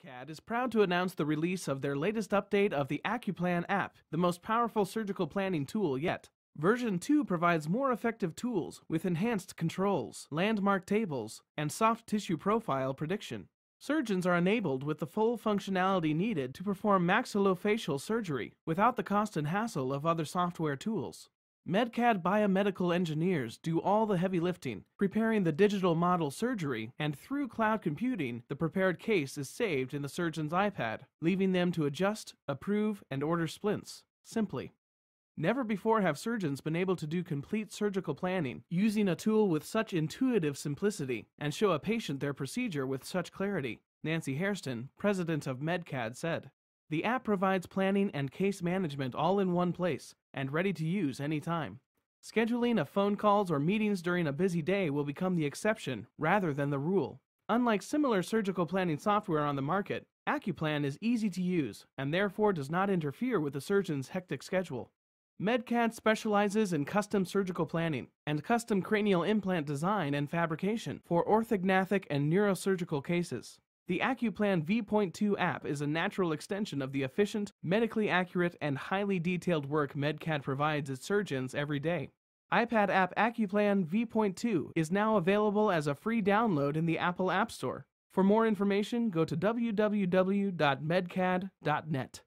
MedCAD is proud to announce the release of their latest update of the AccuPlan app, the most powerful surgical planning tool yet. Version 2 provides more effective tools with enhanced controls, landmark tables, and soft tissue profile prediction. Surgeons are enabled with the full functionality needed to perform maxillofacial surgery without the cost and hassle of other software tools. MedCAD biomedical engineers do all the heavy lifting, preparing the digital model surgery, and through cloud computing, the prepared case is saved in the surgeon's iPad, leaving them to adjust, approve, and order splints simply. Never before have surgeons been able to do complete surgical planning using a tool with such intuitive simplicity and show a patient their procedure with such clarity, Nancy Hairston, president of MedCAD, said. The app provides planning and case management all in one place and ready to use anytime. Scheduling of phone calls or meetings during a busy day will become the exception rather than the rule. Unlike similar surgical planning software on the market, AccuPlan is easy to use and therefore does not interfere with the surgeon's hectic schedule. MedCAD specializes in custom surgical planning and custom cranial implant design and fabrication for orthognathic and neurosurgical cases. The AccuPlan V.2 app is a natural extension of the efficient, medically accurate, and highly detailed work MedCAD provides its surgeons every day. iPad app AccuPlan V.2 is now available as a free download in the Apple App Store. For more information, go to www.medcad.net.